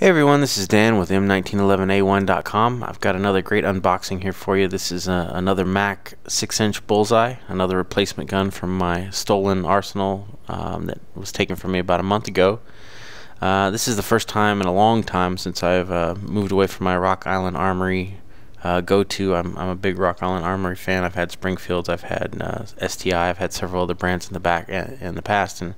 Hey everyone, this is Dan with M1911A1.com. I've got another great unboxing here for you. This is uh, another Mac 6-inch Bullseye, another replacement gun from my stolen arsenal um, that was taken from me about a month ago. Uh, this is the first time in a long time since I've uh, moved away from my Rock Island Armory uh, go-to. I'm, I'm a big Rock Island Armory fan. I've had Springfields, I've had uh, STI, I've had several other brands in the back in the past, and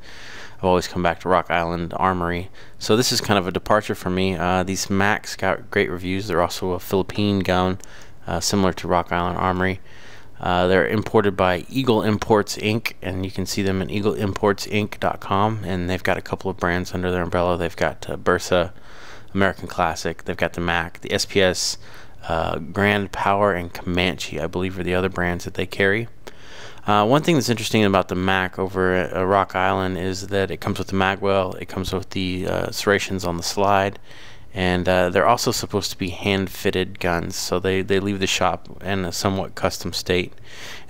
I've always come back to Rock Island Armory. So this is kind of a departure for me. Uh, these Macs got great reviews. They're also a Philippine gun, uh, similar to Rock Island Armory. Uh, they're imported by Eagle Imports Inc. and you can see them at eagleimportsinc.com and they've got a couple of brands under their umbrella. They've got uh, Bersa, American Classic, they've got the Mac, the SPS, uh, Grand Power, and Comanche, I believe are the other brands that they carry. Uh, one thing that's interesting about the Mac over at uh, Rock Island is that it comes with the magwell, it comes with the uh, serrations on the slide, and uh, they're also supposed to be hand-fitted guns, so they, they leave the shop in a somewhat custom state.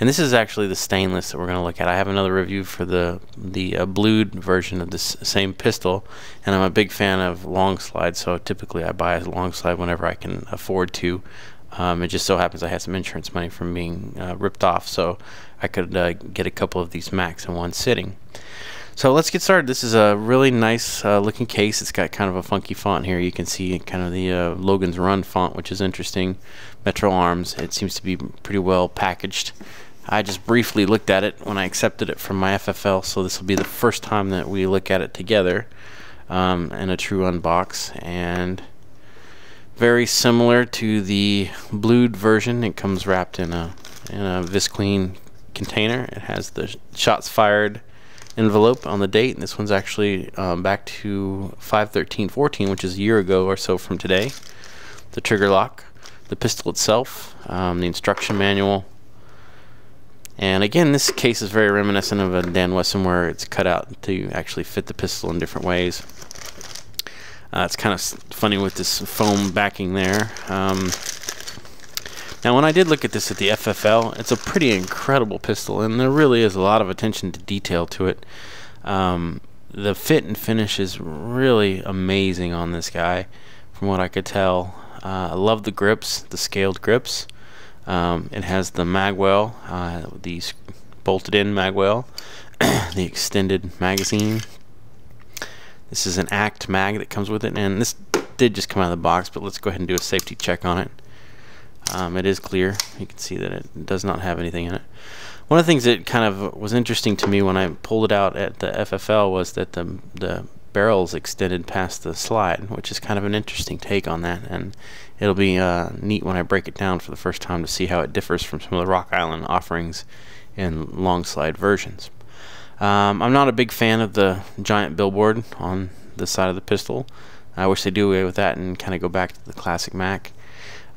And this is actually the stainless that we're going to look at. I have another review for the the uh, blued version of this same pistol, and I'm a big fan of long slide, so typically I buy a long slide whenever I can afford to. Um, it just so happens I had some insurance money from being uh, ripped off, so I could uh, get a couple of these Macs in one sitting. So let's get started. This is a really nice uh, looking case. It's got kind of a funky font here. You can see kind of the uh, Logan's Run font, which is interesting. Metro Arms. It seems to be pretty well packaged. I just briefly looked at it when I accepted it from my FFL, so this will be the first time that we look at it together um, in a true unbox. And very similar to the blued version. It comes wrapped in a in a Visqueen container. It has the shots fired envelope on the date. And this one's actually um, back to 51314, which is a year ago or so from today. The trigger lock, the pistol itself, um, the instruction manual. And again, this case is very reminiscent of a Dan Wesson where it's cut out to actually fit the pistol in different ways. Uh, it's kind of funny with this foam backing there. Um, now, when I did look at this at the FFL, it's a pretty incredible pistol, and there really is a lot of attention to detail to it. Um, the fit and finish is really amazing on this guy, from what I could tell. Uh, I love the grips, the scaled grips. Um, it has the magwell, uh, the bolted-in magwell, the extended magazine, this is an ACT mag that comes with it, and this did just come out of the box, but let's go ahead and do a safety check on it. Um, it is clear. You can see that it does not have anything in it. One of the things that kind of was interesting to me when I pulled it out at the FFL was that the the barrels extended past the slide, which is kind of an interesting take on that, and it'll be uh, neat when I break it down for the first time to see how it differs from some of the Rock Island offerings in long slide versions. Um, I'm not a big fan of the giant billboard on the side of the pistol. I wish they'd do away with that and kind of go back to the classic Mac.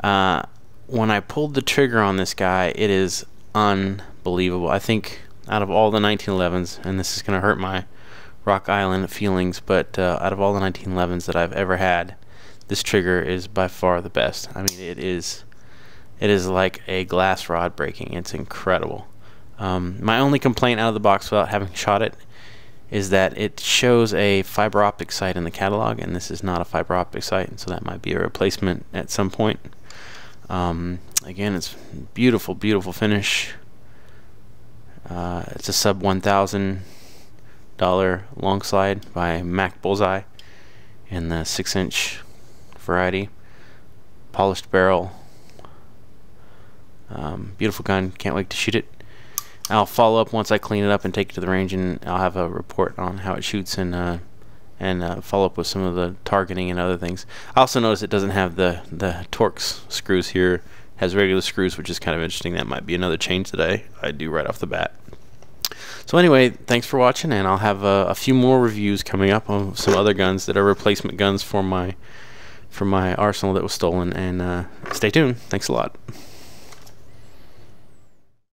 Uh, when I pulled the trigger on this guy, it is unbelievable. I think out of all the 1911s, and this is going to hurt my Rock Island feelings, but uh, out of all the 1911s that I've ever had, this trigger is by far the best. I mean, it is, it is like a glass rod breaking. It's incredible. Um, my only complaint out of the box without having shot it is that it shows a fiber optic sight in the catalog and this is not a fiber optic sight so that might be a replacement at some point. Um, again it's beautiful beautiful finish. Uh, it's a sub $1,000 long slide by Mac Bullseye in the 6 inch variety. Polished barrel. Um, beautiful gun. Can't wait to shoot it. I'll follow up once I clean it up and take it to the range, and I'll have a report on how it shoots and uh, and uh, follow up with some of the targeting and other things. I also notice it doesn't have the the Torx screws here; it has regular screws, which is kind of interesting. That might be another change that I I do right off the bat. So anyway, thanks for watching, and I'll have a, a few more reviews coming up on some other guns that are replacement guns for my for my arsenal that was stolen. And uh, stay tuned. Thanks a lot.